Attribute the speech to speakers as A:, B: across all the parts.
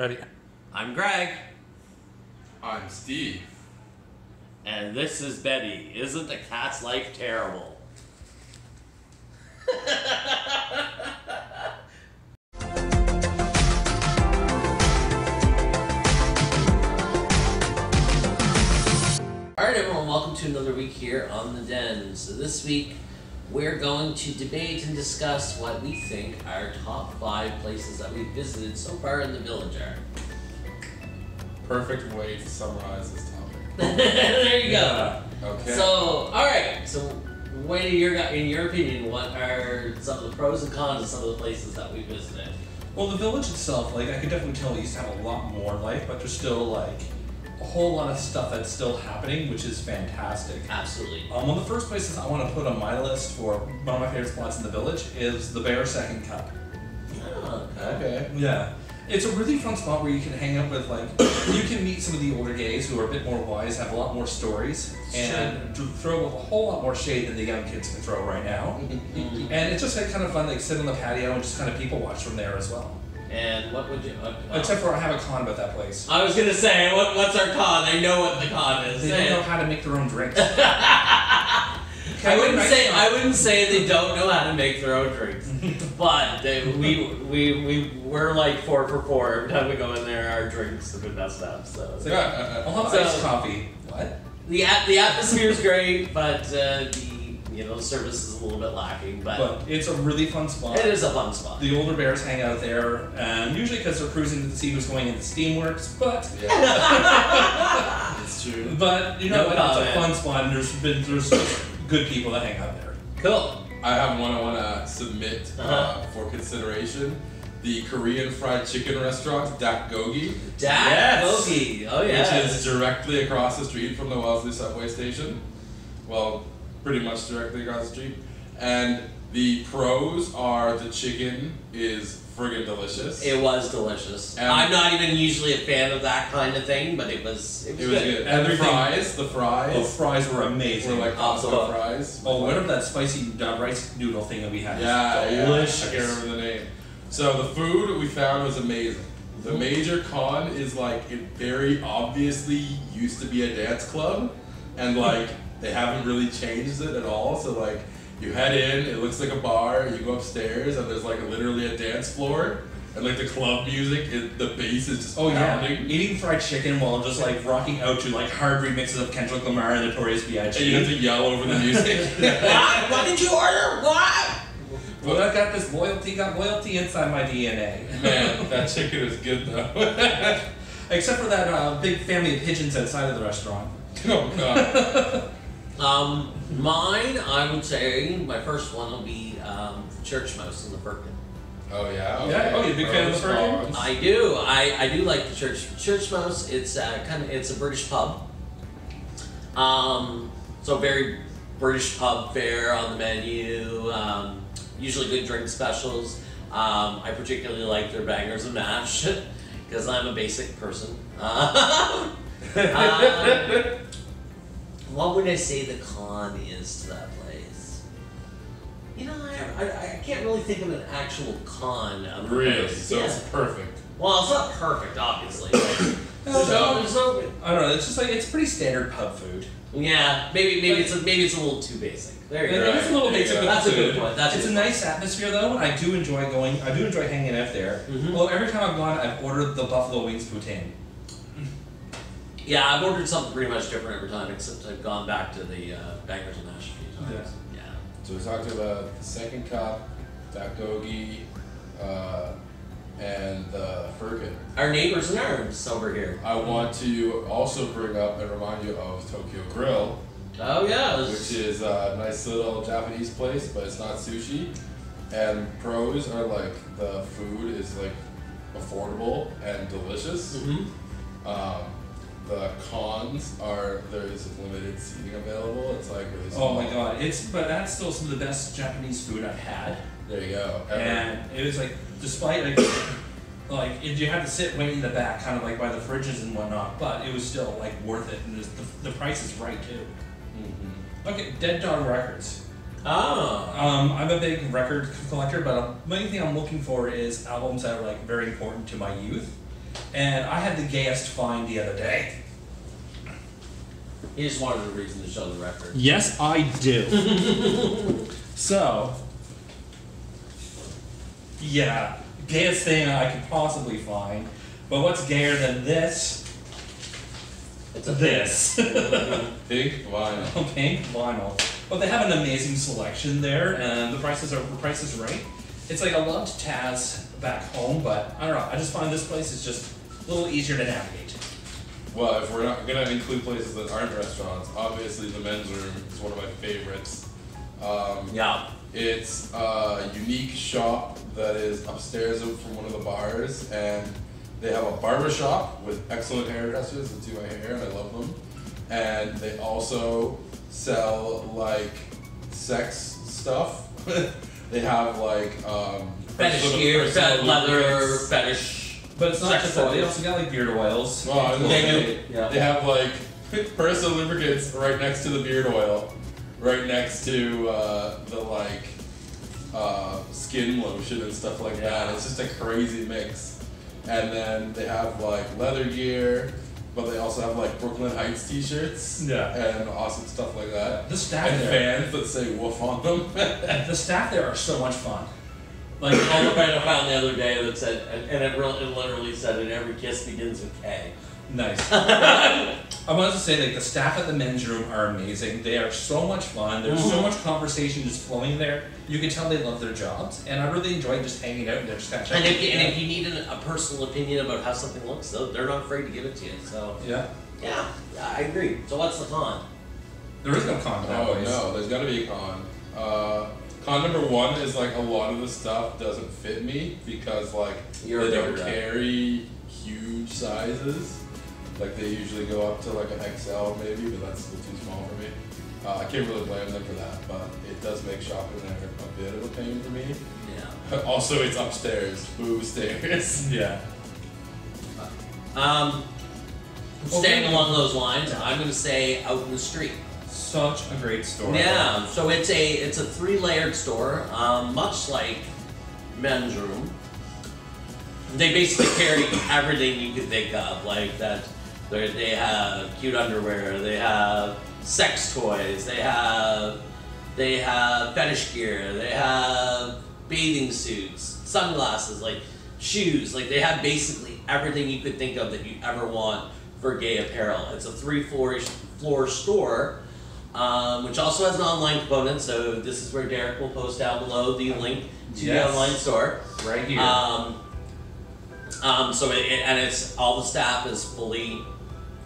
A: Ready.
B: I'm Greg,
C: I'm Steve.
B: and this is Betty. Isn't a cat's life terrible? Alright, everyone, welcome to another week here on The Den. So, this week we're going to debate and discuss what we think our top five places that we've visited so far in the village are.
C: Perfect way to summarize this topic.
B: there you go.
C: Okay.
B: So, all right. So, what in your in your opinion, what are some of the pros and cons of some of the places that we visited?
A: Well, the village itself, like I could definitely tell, it used to have a lot more life, but there's still like a whole lot of stuff that's still happening, which is fantastic.
B: Absolutely.
A: Um, one of the first places I want to put on my list for one of my favorite spots in the village is the Bear Second Cup.
B: Oh, okay.
C: okay.
A: Yeah. It's a really fun spot where you can hang out with like you can meet some of the older gays who are a bit more wise, have a lot more stories, and to throw a whole lot more shade than the young kids can throw right now. And it's just like kind of fun, like sit on the patio and just kind of people watch from there as well.
B: And what would you? Uh,
A: Except for I have a con about that place.
B: I was gonna say, what, what's our con? I know what the con is.
A: They don't know how to make their own drinks.
B: I wouldn't say I wouldn't say they don't know how to make their own drinks, but they, we we we we're like four for four every time we go in there. Our drinks have been messed up. So
A: It's like, I'll have
B: So-
A: iced coffee. What?
B: the at- the atmosphere is great, but uh, the you know the service is a little bit lacking. But,
A: But it's a really fun spot.
B: it is a fun spot.
A: The older bears hang out there, and usually because they're cruising to see who's going into Steamworks. But
C: Yeah. it's true.
A: but you know
B: No
A: what? It's a
B: comment.
A: fun spot, and there's been there's good people that hang out there.
B: Cool.
C: I have one I want to submit uh,
B: Uh-huh.
C: for consideration. The Korean fried chicken restaurant Dakgogi,
B: Dak
A: Yes.
B: Bogey. Oh yeah.
C: which is directly across the street from the Wellesley subway station. Well, pretty much directly across the street. And the pros are the chicken is friggin' delicious.
B: It was delicious.
C: And-
B: I'm not even usually a fan of that kind of thing, but it was it was,
C: It was good. And the fries, the fries.
A: The
C: fries
A: fries were
C: were
A: amazing.
C: like
B: Also-
C: Costco fries.
A: oh, whatever that spicy uh, rice noodle thing that we had. was
C: Yeah, yeah.
A: delicious.
C: I can't remember the name. So the food we found was amazing. The major con is like it very obviously used to be a dance club, and like they haven't really changed it at all. So like you head in, it looks like a bar. You go upstairs, and there's like literally a dance floor, and like the club music, is, the bass is just
A: Oh yeah,
C: pounding.
A: eating fried chicken while just like rocking out to like hard remixes of Kendrick Lamar and Notorious
C: And you have
A: B.I.G.
C: to yell over the music.
B: what? What did you order? What?
A: Well, I got this loyalty, got loyalty inside my DNA.
C: Man, that chicken is good though.
A: Except for that uh, big family of pigeons outside of the restaurant.
C: oh god.
B: Um, mine, I would say my first one will be um, Church Mouse in the Firkin.
C: Oh yeah.
A: Yeah, oh, you're a big fan of the
C: Pros,
A: Firkin?
B: I do. I, I do like the church church mouse. It's uh, kind of it's a British pub. Um, so very British pub fare on the menu. Um, usually good drink specials. Um, I particularly like their bangers and mash because I'm a basic person. Uh, um, what would I say the con is to that place? You know, I, I, I can't really think of an actual con. Of the
C: Really?
B: place.
C: So
B: Yeah.
C: it's perfect.
B: Well, it's not perfect, obviously. but
A: No,
B: there's no,
A: no.
B: there's no,
A: I don't know. It's just like it's pretty standard pub food.
B: yeah, maybe maybe it's a, maybe it's a little too basic. There you
A: It
B: go.
A: is a little basic,
C: Yeah.
A: but
B: That's a good
A: food.
B: point. That's a
A: it's a
B: good
A: nice atmosphere though, and I do enjoy going. I do enjoy hanging out there.
B: Mhm.
A: Well, every time I've gone, I've ordered the buffalo wings poutine.
B: Yeah, I've ordered something pretty much different every time, except I've gone back to the uh, bangers and mash a few times. Yeah.
C: So we talked about the second cup, Dakgogi, uh, and the Firkin.
B: Our neighbors in arms over here.
C: I want to also bring up and remind you of Tokyo Grill,
B: Oh yeah, was-
C: which is a nice little Japanese place, but it's not sushi. And pros are like the food is like affordable and delicious.
B: Mhm.
C: Um, the cons are there is limited seating available. It's like really small.
A: Oh my god, it's but that's still some of the best Japanese food I've had.
C: There you go. Ever.
A: And it was like, despite like, like if you had to sit way in the back, kind of like by the fridges and whatnot, but it was still like worth it, and just the, the price is right too.
C: Mhm.
A: Okay, Dead Dog Records.
B: Oh.
A: Um, I'm a big record collector, but the main thing I'm looking for is albums that are like very important to my youth. And I had the gayest find the other day.
B: He just wanted a reason to show the record.
A: Yes, I do. so, yeah, gayest thing I could possibly find. But what's gayer than this?
B: It's a
A: This.
C: Pink vinyl.
A: pink vinyl. But they have an amazing selection there, and the prices are the price is right. It's like I loved Taz back home, but I don't know. I just find this place is just a little easier to navigate.
C: Well, if we're not gonna include places that aren't restaurants, obviously the men's room is one of my favorites. Um,
B: Yeah.
C: It's a unique shop that is upstairs from one of the bars, and they have a barber shop with excellent hairdressers that do my hair, and I love them. And they also sell like sex stuff. they have like um,
B: Fetish gear, leather, fetish.
A: But it's not just that. They also got like beard oils.
C: Well, I was gonna
B: They
C: say,
B: yeah.
C: they have like personal lubricants right next to the beard oil, right next to uh, the like uh, skin lotion and stuff like that. It's just a crazy mix. And then they have like leather gear, but they also have like Brooklyn Heights t-shirts
A: Yeah.
C: and awesome stuff like that.
A: The staff
C: And
A: there.
C: fans that say "woof" on them.
A: The staff there are so much fun. Like
B: All the friend I found the other day that said, and, and it, really, it literally said, and every kiss begins with K.
A: Nice. I wanted to say, like, the staff at the men's room are amazing. They are so much fun. There's so
B: Mhm.
A: much conversation just flowing there. You can tell they love their jobs, and I really enjoy just hanging out there, just kind of
B: And if, you, and if you need an, a personal opinion about how something looks, though, they're not afraid to give it to you. So,
A: yeah,
B: yeah, yeah, I agree. So, what's the con?
A: there is no con
C: oh no, there's gotta be a con. Uh, con number one is like a lot of the stuff doesn't fit me because like
B: You're
C: they don't
B: bigger guy.
C: carry huge sizes. Like they usually go up to like an XL maybe, but that's a little too small for me. Uh, I can't really blame them for that, but it does make shopping there a bit of a pain for me.
B: Yeah.
C: also, it's upstairs, boo stairs.
A: Yeah.
B: Um, staying
A: we-
B: along those lines, I'm going to say out in the street.
A: Such a great store.
B: Yeah, so it's a it's a three layered store, um, much like men's room. They basically carry everything you could think of, like that. They they have cute underwear, they have sex toys, they have they have fetish gear, they have bathing suits, sunglasses, like shoes, like they have basically everything you could think of that you ever want for gay apparel. It's a three floor floor store um, which also has an online component. So this is where Derek will post down below the link to
A: Yes.
B: the online store.
A: Right here.
B: Um, um, so it, it- and it's all the staff is fully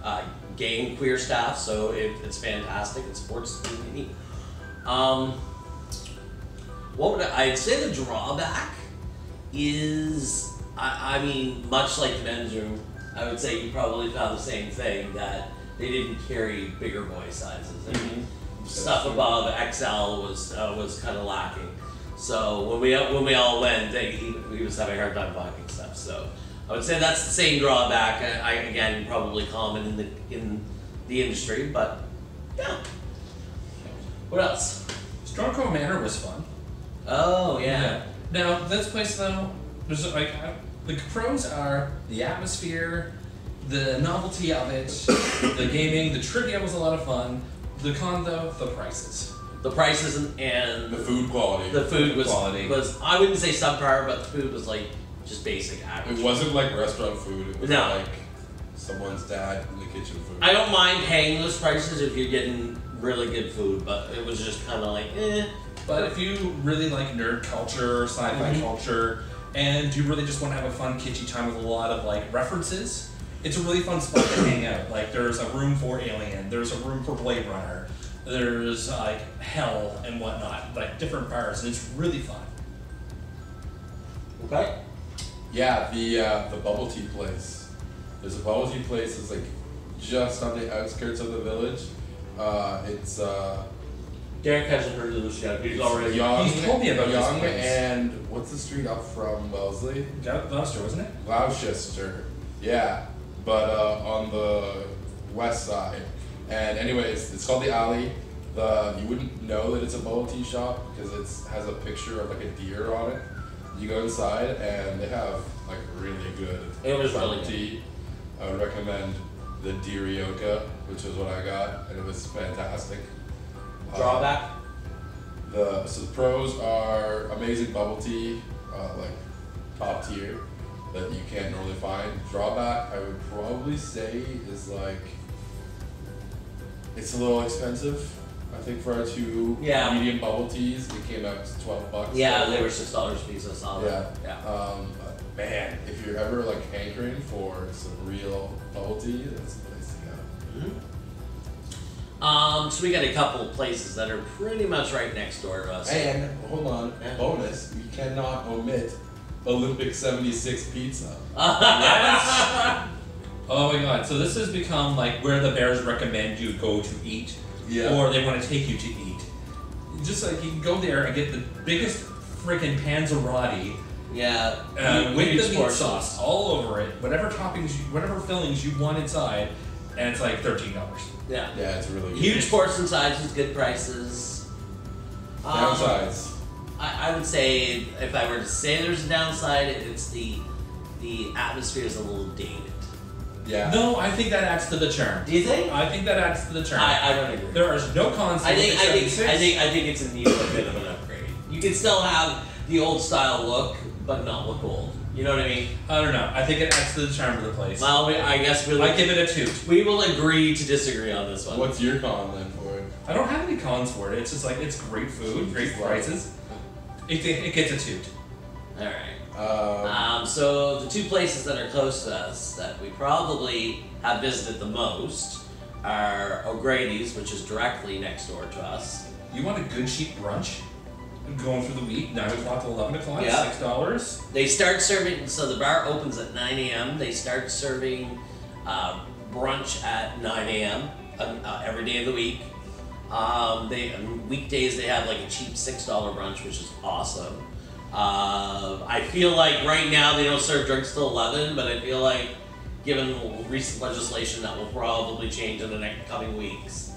B: uh, gay and queer staff, so it, it's fantastic. It supports the community. Um, what would I, I'd say the drawback is I, I mean much like the men's room, I would say you probably found the same thing that they didn't carry bigger boy sizes. I mean, stuff above XL was uh, was kind of lacking. So when we when we all went, they, he, he was having a hard time finding stuff. So I would say that's the same drawback. I, I again probably common in the in the industry, but yeah. What else?
A: Stormcrow Manor was fun.
B: Oh yeah.
A: Now this place though, there's like I- the pros are the atmosphere, the novelty of it, the gaming, the trivia was a lot of fun. The con though, the prices.
B: The prices and, and
C: the food quality.
B: the food was
A: Quality.
B: was I wouldn't say subpar, but the food was like just basic average.
C: it wasn't like restaurant food. It was
B: No.
C: like someone's dad in the kitchen food.
B: I don't mind paying those prices if you're getting really good food, but it was just kind of like, eh.
A: But if you really like nerd culture, sci-fi
B: Mhm.
A: culture, and you really just want to have a fun kitschy time with a lot of like references, it's a really fun spot to hang out. Like there's a room for Alien, there's a room for Blade Runner, there's like Hell and whatnot, like different bars, and it's really fun.
B: Okay.
C: Yeah, the uh, the bubble tea place. There's a bubble tea place that's like just on the outskirts of the village. Uh, it's uh,
B: Derek hasn't heard of this yet. He's already.
C: young,
A: He's told me about this place.
C: and what's the street up from Wellesley?
A: Got Gloucester, wasn't it?
C: Gloucester. Yeah, but uh, on the west side. And anyways, it's called the Alley. The you wouldn't know that it's a bubble tea shop because it has a picture of like a deer on it. You go inside and they have like really good.
B: It was
C: bubble
B: really good.
C: tea. I would recommend the Deerioca, which is what I got, and it was fantastic. Uh,
B: Drawback.
C: the so the pros are amazing bubble tea, uh, like top tier that you can't normally find. Drawback, I would probably say is like it's a little expensive. I think for our two
B: Yeah.
C: medium bubble teas, it came out to twelve bucks.
B: Yeah, they were six dollars a piece. I saw that. Yeah.
C: Um, man, if you're ever like hankering for some real bubble tea, that's the place to go.
B: Um, so we got a couple of places that are pretty much right next door to us.
C: And hold on,
B: Yeah.
C: bonus, we cannot omit Olympic 76 pizza.
A: Yes. Oh my god! So this has become like where the Bears recommend you go to eat,
C: Yeah.
A: or they want to take you to eat. Just like you can go there and get the biggest freaking panzerotti
B: yeah.
A: uh, with the meat
B: portions.
A: sauce all over it, whatever toppings, you, whatever fillings you want inside, and it's like thirteen dollars.
B: Yeah.
C: Yeah, it's really good.
B: Huge portion sizes, good prices. Um,
C: Downsides.
B: I, I would say if I were to say there's a downside, it's the the atmosphere is a little dated.
C: Yeah.
A: No, I think that adds to the charm.
B: Do you think?
A: I think that adds to the charm.
B: I, I don't agree.
A: there is no cons.
B: I think I think I think I think it's a need a bit of an upgrade. You can still have the old style look, but not look old. You know what I mean?
A: I don't know. I think it adds to the charm of the place.
B: Well, we, I guess we'll
A: I give it a toot.
B: we will agree to disagree on this one.
C: What's your con then for it?
A: I don't have any cons for it. It's just like it's great food, great
C: Just love
A: prices. It, it, it gets a toot.
B: All right.
C: Um,
B: Um, so the two places that are close to us that we probably have visited the most are O'Grady's, which is directly next door to us.
A: You want a good cheap brunch? Going through the week, nine o'clock to eleven o'clock,
B: Yeah.
A: six dollars.
B: They start serving, so the bar opens at 9 a.m. They start serving uh, brunch at 9 a.m. Um, uh, every day of the week. Um, they on weekdays they have like a cheap six dollar brunch, which is awesome. Uh, I feel like right now they don't serve drinks till 11, but I feel like given recent legislation that will probably change in the next coming weeks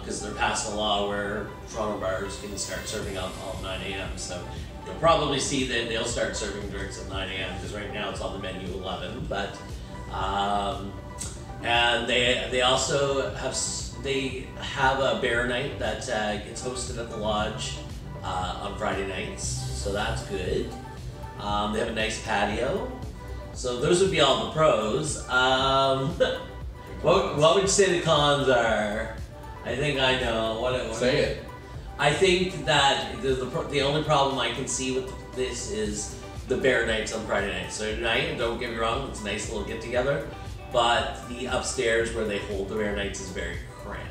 B: because they're passing a law where Toronto bars can start serving alcohol at 9 a.m. So you'll probably see that they'll start serving drinks at 9 a.m. because right now it's on the menu 11. But um, and they they also have they have a bear night that uh, gets hosted at the lodge uh, on Friday nights, so that's good. Um, they have a nice patio. So those would be all the pros. Um, what, what would you say the cons are? I think I know. What, what
C: say it.
B: I think that the, the, the only problem I can see with this is the bear nights on Friday nights. So tonight, don't get me wrong, it's a nice little get together, but the upstairs where they hold the bear nights is very cramped.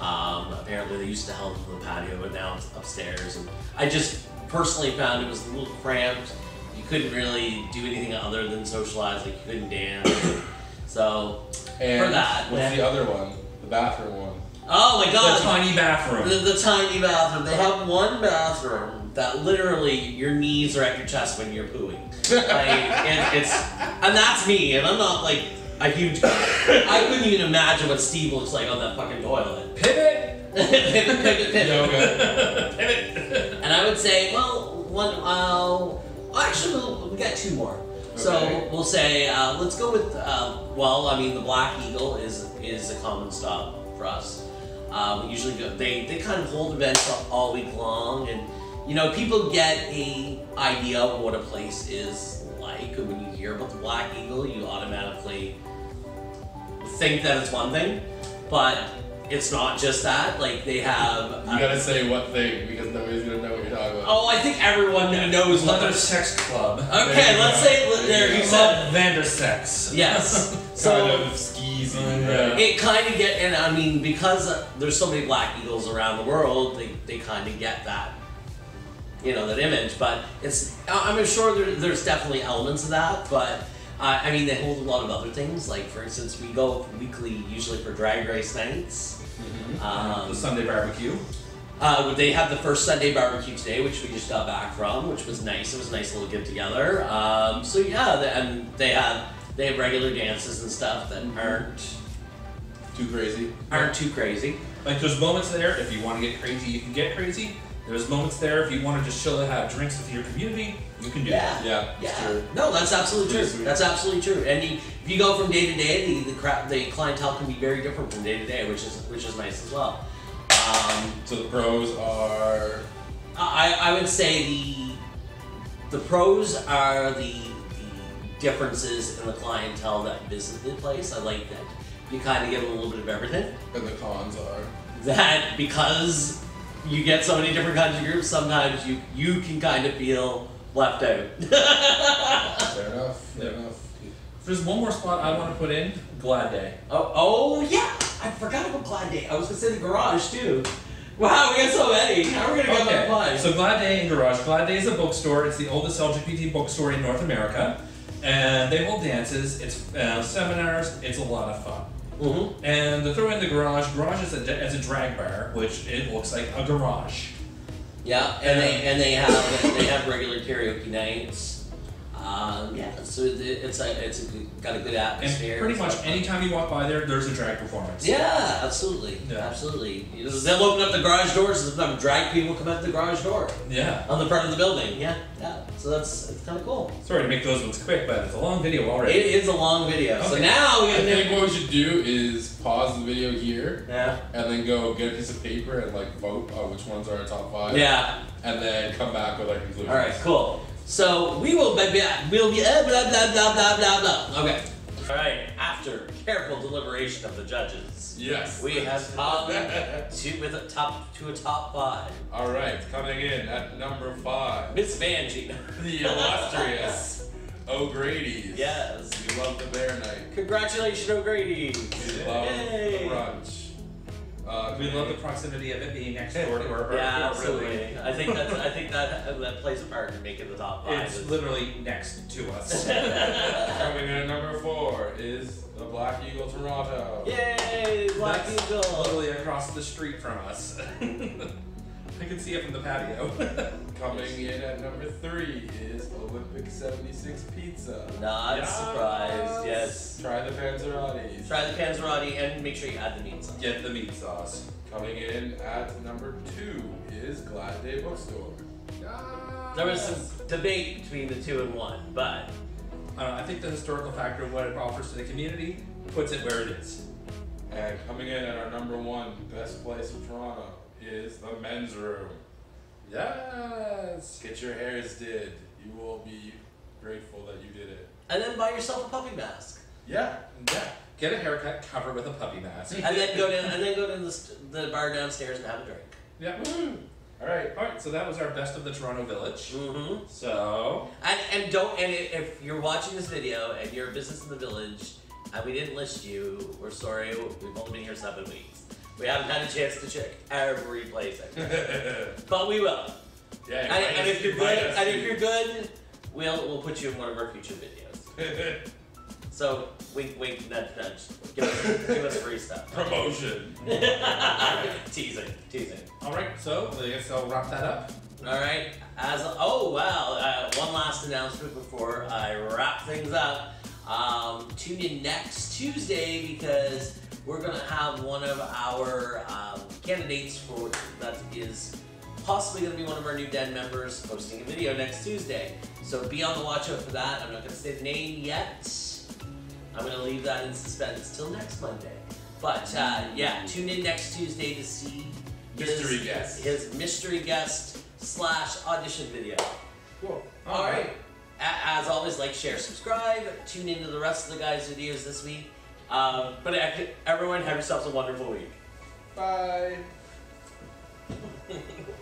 B: Um, apparently, they used to hold them in the patio, but now it's upstairs. And I just personally found it was a little cramped. You couldn't really do anything other than socialize, like you couldn't dance. so,
C: And
B: For that,
C: what's
B: yeah.
C: the other one? The bathroom one.
B: oh my god!
A: The tiny bathroom.
B: The, the tiny bathroom. They have one bathroom that literally your knees are at your chest when you're pooing. Like it, it's, and that's me. And I'm not like a huge. I couldn't even imagine what Steve looks like on that fucking toilet.
A: Pivot.
B: Pivot, pivot, pivot.
C: Yoga.
A: Pivot.
B: And I would say, well, one. Uh, actually, we'll, we got two more.
C: Okay.
B: So we'll say, uh, let's go with. Uh, well, I mean, the Black Eagle is is a common stop for us. Um, usually go. They they kind of hold events all, all week long, and you know, people get a idea of what a place is like. And when you hear about the Black Eagle, you automatically think that it's one thing, but it's not just that. Like they have.
C: You
B: uh,
C: gotta say what thing because nobody's gonna know what you're talking about.
B: Oh, I think everyone knows what
A: Leather
B: the-
A: Sex Club.
B: Okay,
C: There
B: let's
C: go.
B: say there you said
A: Vandersex.
B: yes.
C: kind of skeezy.
A: Yeah.
B: it kind of get, and I mean because uh, there's so many black eagles around the world, they, they kind of get that, you know, that image. But it's I- I'm sure there, there's definitely elements of that, but. Uh, I mean, they hold a lot of other things. Like, for instance, we go weekly, usually for drag race nights. Um,
A: The Sunday barbecue.
B: Uh, they have the first Sunday barbecue today, which we just got back from, which was nice. It was a nice little get together. Um, so yeah, they, and they have they have regular dances and stuff that aren't
C: Too crazy.
B: aren't too crazy.
A: Like there's moments there. If you want to get crazy, you can get crazy. There's moments there if you want to just chill and have drinks with your community, you can do
B: Yeah.
A: that.
C: Yeah,
B: Yeah.
C: true.
B: No, that's absolutely true.
C: sweet.
B: That's absolutely true. And you, if you go from day to day, the the, crowd, the clientele can be very different from day to day, which is which is nice as well. Um,
C: So the pros are
B: I, I would say the the pros are the, the differences in the clientele that visit the place. I like that you kind of get a little bit of everything.
C: and the cons are.
B: That because you get so many different kinds of groups, sometimes you you can kind of feel left out.
C: Fair enough. Fair
A: Yeah.
C: enough.
A: If there's one more spot I want to put in, Glad Day.
B: Oh, oh yeah, I forgot about Glad Day. I was gonna say the garage too. Wow, we got so many. How are we gonna go that
A: Okay,
B: fun?
A: so Glad Day and Garage. Glad Day is a bookstore. It's the oldest LGBT bookstore in North America, and they hold dances. It's uh, seminars. It's a lot of fun.
B: Mm-hmm.
A: And to throw in the garage, garage is a, is a drag bar, which it looks like a garage.
B: Yeah, and they and they have they have regular karaoke nights. Um, yeah, so it- it's a it's a got a good atmosphere.
A: And
B: atmosphere.
A: pretty much
B: a lot
A: anytime you walk by there, there's a drag performance.
B: Yeah, absolutely,
A: Yeah.
B: absolutely. You know, They'll open up the garage doors and some drag people come out the garage door
A: Yeah.
B: on the front of the building. Yeah, yeah. So that's it's kind of cool.
A: Sorry to make those ones quick, but it's a long video already.
B: It is a long video. So now we
C: I think what we should do is pause the video here
B: yeah
C: and then go get a piece of paper and like vote on which ones are our top five.
B: yeah.
C: And then come back with our conclusions.
B: All right, cool. So we will be back. We'll be uh, blah blah blah blah blah blah. Okay. All right. After careful deliberation of the judges,
C: Yes.
B: we have come to with a top to a top five.
C: All right, coming in at number five,
B: Miss Vanjie.
C: the illustrious O'Grady's.
B: yes.
C: We love the Bear Night.
B: Congratulations, O'Grady.
C: We love
B: Yay.
C: the brunch. Uh,
A: We love the proximity of it being next door to our, our
B: Yeah,
A: our
B: absolutely. I think that's I think that that plays a part in making the top five.
A: It's literally next to us.
C: Coming in at number four is the Black Eagle Toronto.
B: Yay, Black
A: That's
B: Eagle.
A: Literally across the street from us. I can see it from the patio.
C: Coming in at number three is Olympic 76 Pizza.
B: Not
A: Yes.
B: surprised. Yes.
C: Try the Panzerotti.
B: Try the Panzerotti and make sure you add the meat sauce.
A: Get the meat sauce.
C: Coming in at number two is Glad Day Bookstore.
B: There was some debate between the two and one, but
A: Uh, I think the historical factor of what it offers to the community puts it where it is.
C: And coming in at our number one best place in Toronto is the men's room.
A: Yes.
C: Get your hairs did. You will be grateful that you did it.
B: and then buy yourself a puppy mask,
C: Yeah.
A: Yeah. Get a haircut, cover with a puppy mask.
B: and then go down and then go to the, st- the bar downstairs and have a drink.
A: Yeah.
C: All right.
A: All right. So that was our best of the Toronto Village.
B: Mm-hmm.
A: So
B: And and don't and if you're watching this video and you're a business in the village and we didn't list you, we're sorry. We've only been here seven weeks. We haven't had a chance to check every place, out but we will.
C: yeah.
B: And, and if you're good, and if you're good, we'll we'll put you in one of our future videos. So wink, wink, nudge, nudge. Give us, give us free stuff.
C: Promotion.
B: teasing, teasing.
A: all right. So I guess I'll wrap that up.
B: All right. As oh wow, uh, one last announcement before I wrap things up. Um, tune in next Tuesday because we're gonna have one of our um, candidates for that is possibly gonna be one of our new den members posting a video next Tuesday. So be on the watch out for that. I'm not gonna say the name yet. I'm gonna leave that in suspense till next Monday. But uh, yeah, tune in next Tuesday to see
C: Mystery
B: his,
C: guest.
B: his mystery guest slash audition video.
C: Cool.
B: All right. A- as always, like, share, subscribe. Tune into the rest of the guys' videos this week. Um, but everyone, have yourselves a wonderful week.
C: Bye.